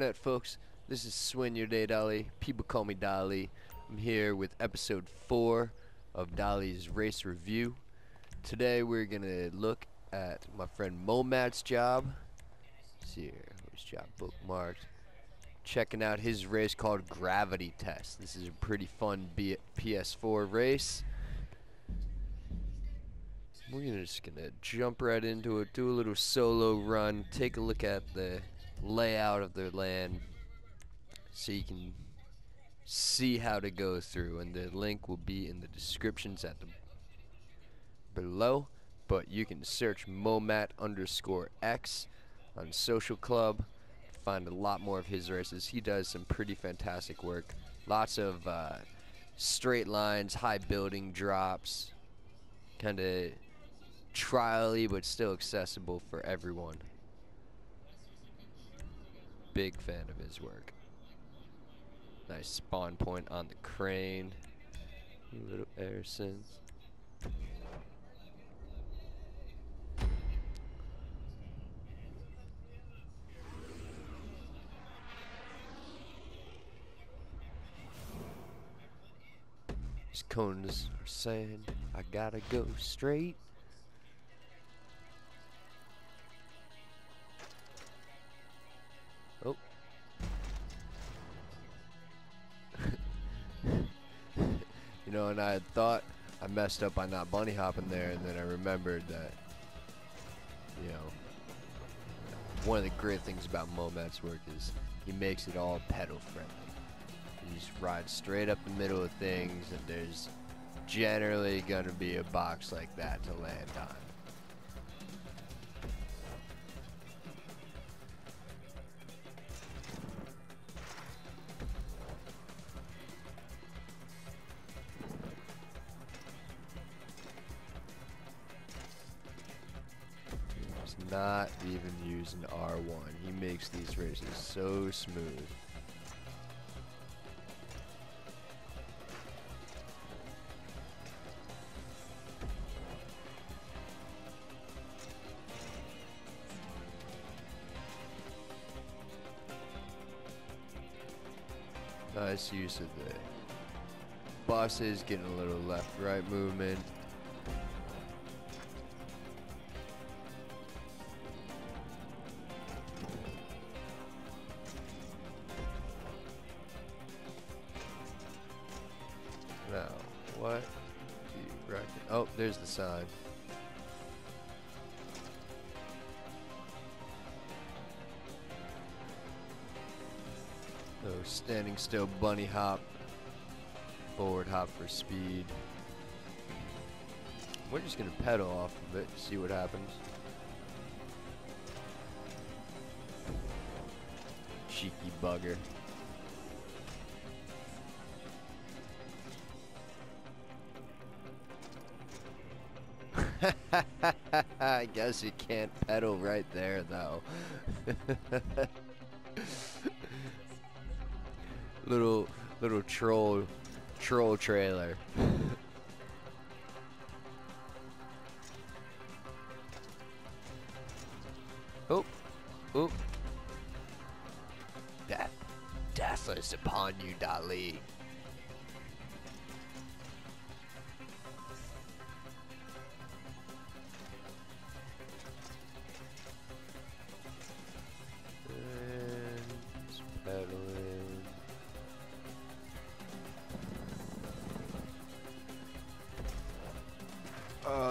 internet folks. This is Sueno de Dali. People call me Dali. I'm here with episode 4 of Dali's race review. Today we're gonna look at my friend Momat's job. Let's see here, his job bookmarked. Checking out his race called Gravity Test. This is a pretty fun B PS4 race. We're just gonna jump right into it, do a little solo run, take a look at the layout of the land so you can see how to go through and the link will be in the descriptions at the below. But you can search momat underscore x on social club find a lot more of his races. He does some pretty fantastic work. Lots of uh, straight lines high building drops kind of trially but still accessible for everyone big fan of his work. Nice spawn point on the crane. Little air sense. These cones are saying I gotta go straight. You know, and I had thought I messed up by not bunny hopping there, and then I remembered that, you know, one of the great things about Momat's work is he makes it all pedal friendly. You just ride straight up the middle of things, and there's generally going to be a box like that to land on. Not even using R1. He makes these races so smooth. Nice use of the buses, getting a little left-right movement. Reckon? Oh, there's the sign. So standing still, bunny hop, forward hop for speed. We're just gonna pedal off of it, see what happens. Cheeky bugger. I guess you can't pedal right there though. little little troll troll trailer. oh, oh. Death, death is upon you, Dali.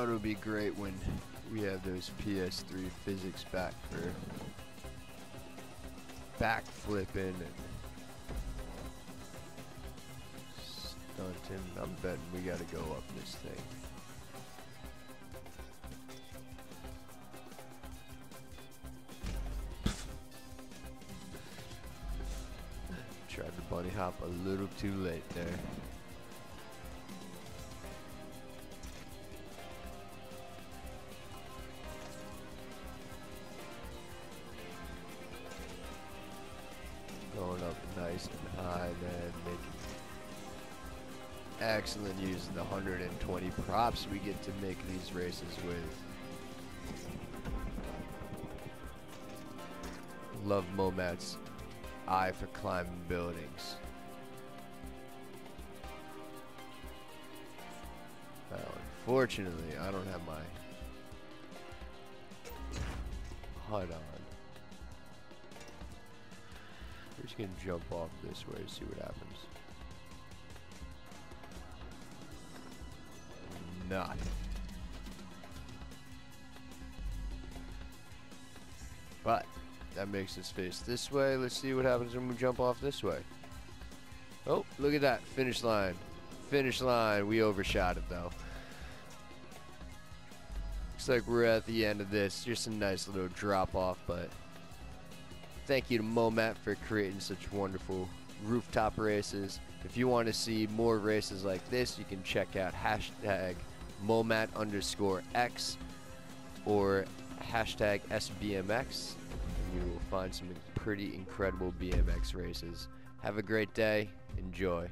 It'll be great when we have those PS3 physics back for backflipping and stunting. I'm betting we gotta go up this thing. Tried to bunny hop a little too late there. Excellent use of the 120 props we get to make these races with. Love Momat's eye for climbing buildings. Unfortunately, I don't have my HUD on. We're just gonna jump off this way to see what happens. Nothing. But that makes us face this way. Let's see what happens when we jump off this way. Oh, look at that. Finish line. Finish line. We overshot it though. Looks like we're at the end of this. Just a nice little drop off, but thank you to Momat for creating such wonderful rooftop races. If you want to see more races like this, you can check out hashtag Momat underscore X or hashtag SBMX. And you will find some pretty incredible BMX races. Have a great day. Enjoy.